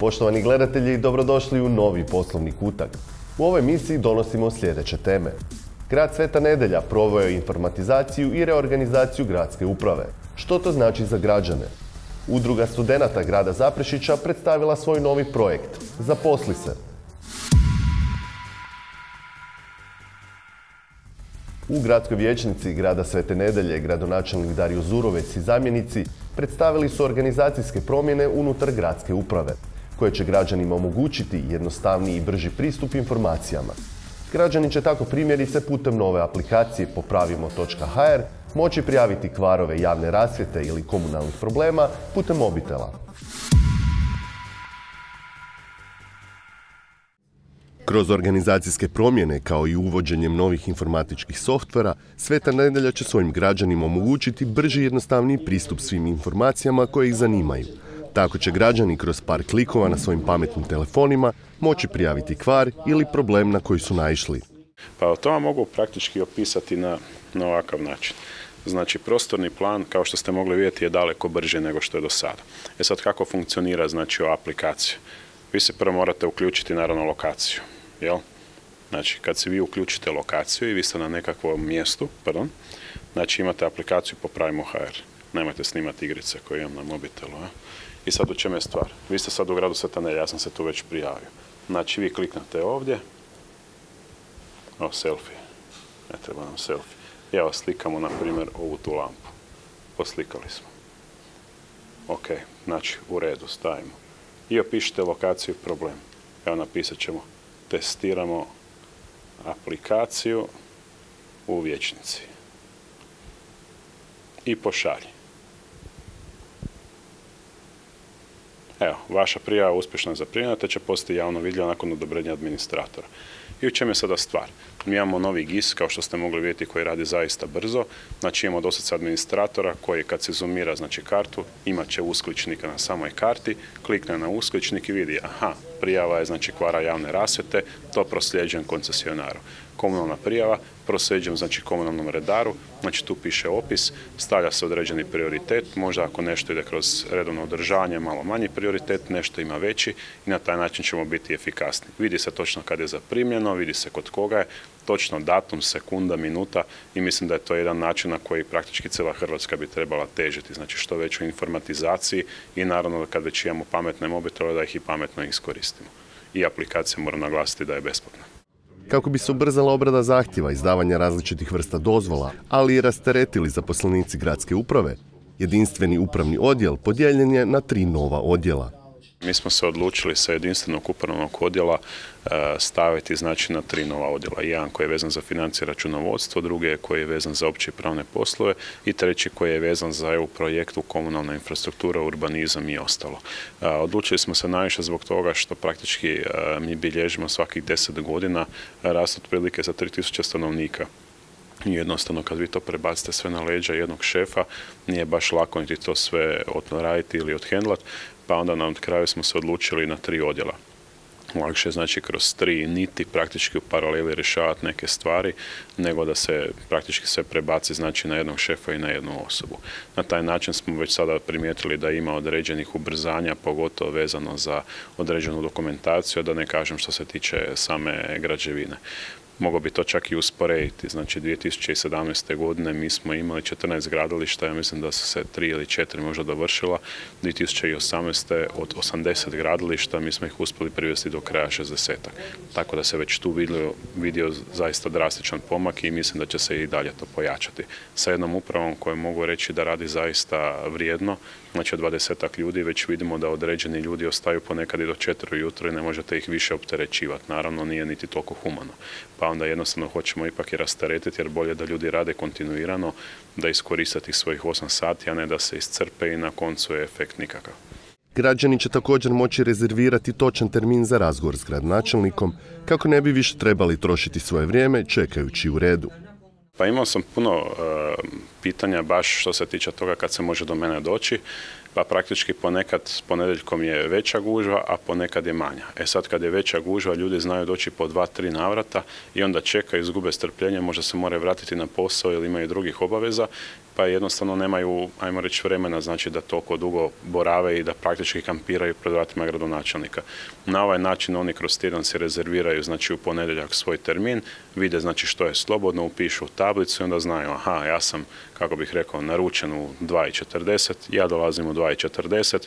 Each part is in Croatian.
Poštovani gledatelji, dobrodošli u novi poslovni kutak. U ovoj emisiji donosimo sljedeće teme. Grad Sveta Nedelja proveo je informatizaciju i reorganizaciju gradske uprave. Što to znači za građane? Udruga studenata grada Zaprešića predstavila svoj novi projekt. Zaposli se. U gradskoj vijećnici grada Svete Nedelje gradonačelnik Dario Zurovec i zamjenici predstavili su organizacijske promjene unutar gradske uprave, koje će građanima omogućiti jednostavniji i brži pristup informacijama. Građani će tako primjerice putem nove aplikacije popravimo.hr moći prijaviti kvarove javne rasvjete ili komunalnih problema putem mobitela. Kroz organizacijske promjene kao i uvođenjem novih informatičkih softvera, Sveta nedelja će svojim građanima omogućiti brži i jednostavniji pristup svim informacijama koje ih zanimaju. Tako će građani kroz par klikova na svojim pametnim telefonima moći prijaviti kvar ili problem na koji su naišli. Pa to vam mogu praktički opisati na, na ovakav način. Znači, prostorni plan, kao što ste mogli vidjeti, je daleko brži nego što je do sada. E sad, kako funkcionira, znači, ova aplikacija? Vi se prvo morate uključiti, naravno, lokaciju, jel? Znači, kad se vi uključite lokaciju i vi ste na nekakvom mjestu, pardon, znači imate aplikaciju Popravimo HR. Nemojte snimati igrice koje imam na mobitelu, a? I sad u čemu je stvar? Vi ste sad u gradu Svetanelja, ja sam se tu već prijavio. Znači, vi kliknete ovdje, o, selfie, ne treba nam selfie. Evo, slikamo, na primjer, ovu tu lampu. Poslikali smo. Ok, znači, u redu, stavimo. I opišite lokaciju problem. Evo, napisat ćemo, testiramo aplikaciju u vječnici. I pošalji. Evo, vaša prijava uspješno je zaprimljena, te će postati javno vidljiva nakon odobrenja administratora. I u čemu je sada stvar? Mi imamo novi GIS, kao što ste mogli vidjeti, koji radi zaista brzo. Znači imamo dosta administratora koji kad se zoomira znači, kartu, imat će uskličnika na samoj karti, klikne na uskličnik i vidi, aha, prijava je znači kvara javne rasvjete, to prosljeđujem koncesionaru. Komunalna prijava, prosljeđujem znači komunalnom redaru, znači tu piše opis, stavlja se određeni prioritet, možda ako nešto ide kroz redovno održanje, malo manji prioritet, nešto ima veći i na taj način ćemo biti efikasni. Vidi se točno kad je zaprimljeno, vidi se kod koga je, točno datum, sekunda, minuta i mislim da je to jedan način na koji praktički cijela Hrvatska bi trebala težiti, znači što većoj informatizaciji i naravno da kad već imamo pametne mobitele da ih i pametno iskoristimo. I aplikacija mora naglasiti da je besplatna. Kako bi se ubrzala obrada zahtjeva izdavanja različitih vrsta dozvola, ali i rasteretili zaposlenici gradske uprave, jedinstveni upravni odjel podijeljen je na tri nova odjela – mi smo se odlučili sa jedinstvenog upravnog odjela e, staviti znači na tri nova odjela. Jedan koji je vezan za financije računovodstvo, drugi je koji je vezan za opće pravne poslove i treći koji je vezan za EU projektu komunalna infrastruktura, urbanizam i ostalo. E, odlučili smo se najviše zbog toga što praktički e, mi bilježimo svakih deset godina rast otprilike za 3000 stanovnika. I jednostavno kad vi to prebacite sve na leđa jednog šefa, nije baš lako niti to sve odraditi ili odhendlat, pa onda na kraju smo se odlučili na tri odjela. Lakše znači kroz tri niti praktički u paraleli rješavati neke stvari, nego da se praktički sve prebaci znači na jednog šefa i na jednu osobu. Na taj način smo već sada primijetili da ima određenih ubrzanja, pogotovo vezano za određenu dokumentaciju, da ne kažem što se tiče same građevine mogao bi to čak i usporediti. Znači 2017. godine mi smo imali 14 gradilišta, ja mislim da su se tri ili četiri možda dovršila. 2018. od 80 gradilišta mi smo ih uspjeli privesti do kraja 60. Tako da se već tu vidio, vidio zaista drastičan pomak i mislim da će se i dalje to pojačati. Sa jednom upravom koju mogu reći da radi zaista vrijedno, znači od 20 ljudi već vidimo da određeni ljudi ostaju ponekad i do 4 ujutro i ne možete ih više opterećivati. Naravno nije niti toliko humano. Pa onda jednostavno hoćemo ipak i rasteretiti jer bolje da ljudi rade kontinuirano, da iskoriste tih svojih 8 sati, a ne da se iscrpe i na koncu je efekt nikakav. Građani će također moći rezervirati točan termin za razgovor s gradonačelnikom kako ne bi više trebali trošiti svoje vrijeme čekajući u redu. Pa imao sam puno e, pitanja baš što se tiče toga kad se može do mene doći, pa praktički ponekad ponedjeljkom je veća gužva, a ponekad je manja. E sad kad je veća gužva, ljudi znaju doći po dva, tri navrata i onda čekaju, izgube strpljenje, možda se moraju vratiti na posao ili imaju drugih obaveza, pa jednostavno nemaju, ajmo reći, vremena znači da toliko dugo borave i da praktički kampiraju pred vratima gradonačelnika. Na ovaj način oni kroz tjedan se rezerviraju znači u ponedjeljak svoj termin, vide znači što je slobodno, upišu u tablicu i onda znaju, aha, ja sam, kako bih rekao, naručen u 2.40, ja dolazim u 2.40,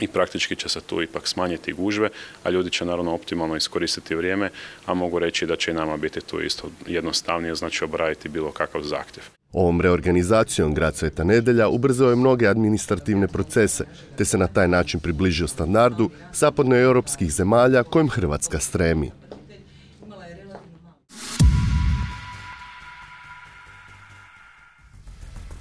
i praktički će se tu ipak smanjiti gužve, a ljudi će naravno optimalno iskoristiti vrijeme, a mogu reći da će i nama biti tu isto jednostavnije, znači obraditi bilo kakav zahtjev. Ovom reorganizacijom grad Sveta Nedelja ubrzao je mnoge administrativne procese, te se na taj način približio standardu zapadnoeuropskih zemalja kojim Hrvatska stremi.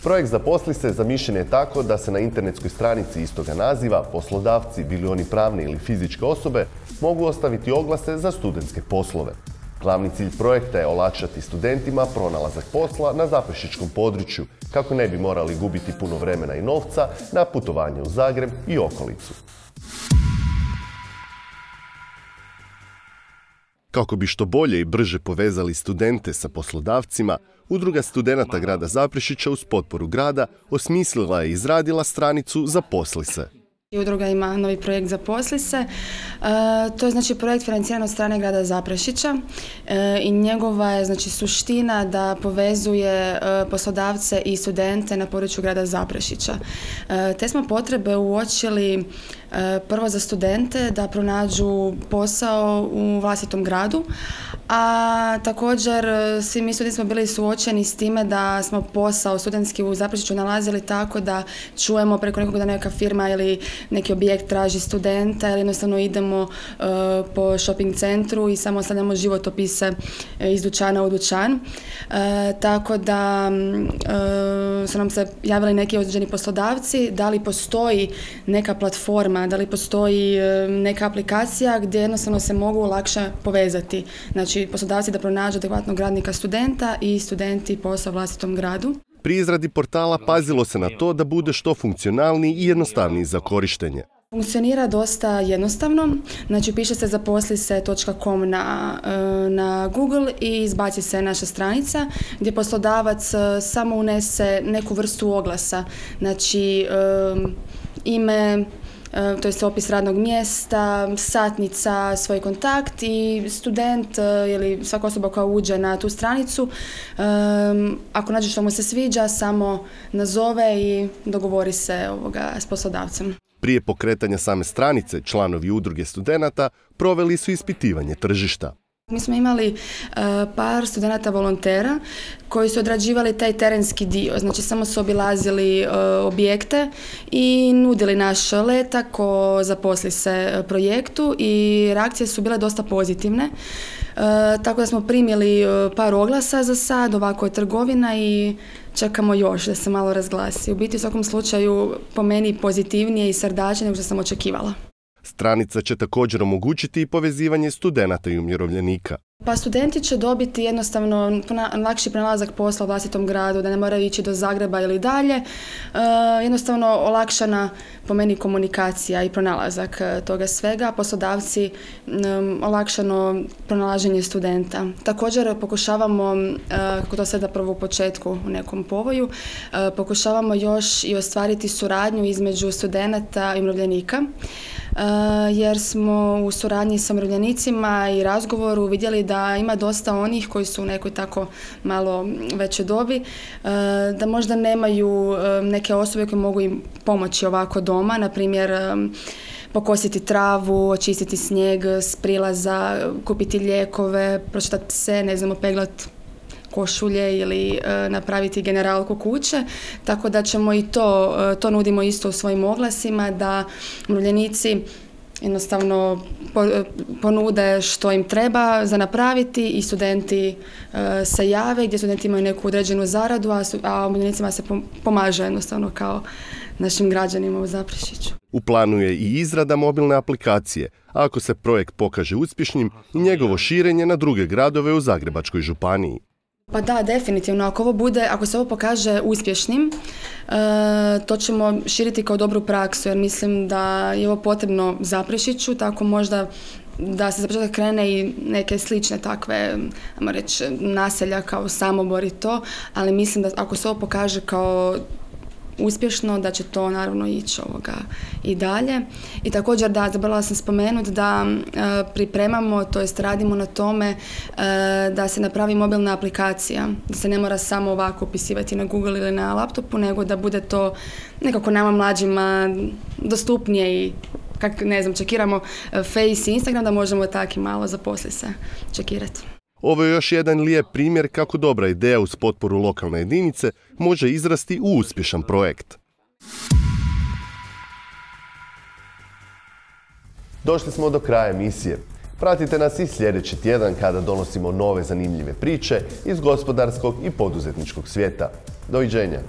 Projekt Zaposli se zamišljen je tako da se na internetskoj stranici istoga naziva poslodavci, bili oni pravne ili fizičke osobe, mogu ostaviti oglase za studentske poslove. Glavni cilj projekta je olakšati studentima pronalazak posla na zaprešičkom području, kako ne bi morali gubiti puno vremena i novca na putovanje u Zagreb i okolicu. Kako bi što bolje i brže povezali studente sa poslodavcima, Udruga studenata grada Zaprešića uz potporu grada osmislila je i izradila stranicu Zaposli se. Udruga ima novi projekt Zaposli se. E, to je znači projekt financiran od strane grada Zaprešića e, i njegova je znači suština da povezuje e, poslodavce i studente na području grada Zaprešića. Te smo potrebe uočili prvo za studente da pronađu posao u vlastitom gradu, a također svi mi studenti smo bili suočeni s time da smo posao studentski u Zaprešiću nalazili tako da čujemo preko nekog da neka firma ili neki objekt traži studenta ili jednostavno idemo uh, po shopping centru i samo ostavljamo životopise uh, iz dućana u dućan. Uh, tako da su nam se javili neki određeni poslodavci, da li postoji neka platforma, da li postoji neka aplikacija gdje jednostavno se mogu lakše povezati. Znači poslodavci da pronađu adekvatnog radnika studenta i studenti posao vlastitom gradu. Pri izradi portala pazilo se na to da bude što funkcionalniji i jednostavniji za korištenje. Funkcionira dosta jednostavno, znači piše se zaposli se.com na, e, na Google i izbaci se naša stranica gdje poslodavac e, samo unese neku vrstu oglasa, znači e, ime, to je opis radnog mjesta, satnica, svoj kontakt i student e, ili svaka osoba koja uđe na tu stranicu, e, ako nađe što mu se sviđa, samo nazove i dogovori se ovoga s poslodavcem. Prije pokretanja same stranice, članovi udruge studenata proveli su ispitivanje tržišta. Mi smo imali par studenata volontera koji su odrađivali taj terenski dio, znači samo su obilazili e, objekte i nudili naš letak o zaposli se e, projektu i reakcije su bile dosta pozitivne. E, tako da smo primili par oglasa za sad, ovako je trgovina i čekamo još da se malo razglasi. U biti u svakom slučaju po meni pozitivnije i srdačnije nego što sam očekivala. Stranica će također omogućiti i povezivanje studenata i umirovljenika. Pa studenti će dobiti jednostavno lakši pronalazak posla u vlastitom gradu, da ne moraju ići do Zagreba ili dalje. E, jednostavno olakšana po meni komunikacija i pronalazak e, toga svega. Poslodavci olakšano pronalaženje studenta. Također pokušavamo, e, kako to sada prvo u početku u nekom povoju, pokušavamo još i ostvariti suradnju između studenata i umirovljenika jer smo u suradnji sa umirovljenicima i razgovoru vidjeli da ima dosta onih koji su u nekoj tako malo veće dobi, e, da možda nemaju e, neke osobe koje mogu im pomoći ovako doma, na primjer e, pokositi travu, očistiti snijeg s prilaza, kupiti lijekove, pročitati pse, ne znam, opeglat košulje ili napraviti generalku kuće, tako da ćemo i to, to nudimo isto u svojim oglasima, da umirovljenici jednostavno ponude što im treba za napraviti i studenti e, se jave gdje studenti imaju neku određenu zaradu, a, umirovljenicima se pomaže jednostavno kao našim građanima u Zaprešiću. U planu je i izrada mobilne aplikacije, a ako se projekt pokaže uspješnim, njegovo širenje na druge gradove u Zagrebačkoj županiji. Pa da, definitivno. Ako ovo bude, ako se ovo pokaže uspješnim, e, to ćemo širiti kao dobru praksu, jer mislim da je ovo potrebno Zaprešiću, tako možda da se za početak krene i neke slične takve, ajmo reći, naselja kao Samobor i to, ali mislim da ako se ovo pokaže kao uspješno, da će to naravno ići ovoga i dalje. I također da, zaboravila sam spomenuti da e, pripremamo, to jest radimo na tome e, da se napravi mobilna aplikacija, da se ne mora samo ovako upisivati na Google ili na laptopu, nego da bude to nekako nama mlađima dostupnije i kak ne znam, čekiramo e, Face i Instagram da možemo tako i malo zaposliti se čekirati. Ovo je još jedan lijep primjer kako dobra ideja uz potporu lokalne jedinice može izrasti u uspješan projekt. Došli smo do kraja emisije. Pratite nas i sljedeći tjedan kada donosimo nove zanimljive priče iz gospodarskog i poduzetničkog svijeta. Doviđenja!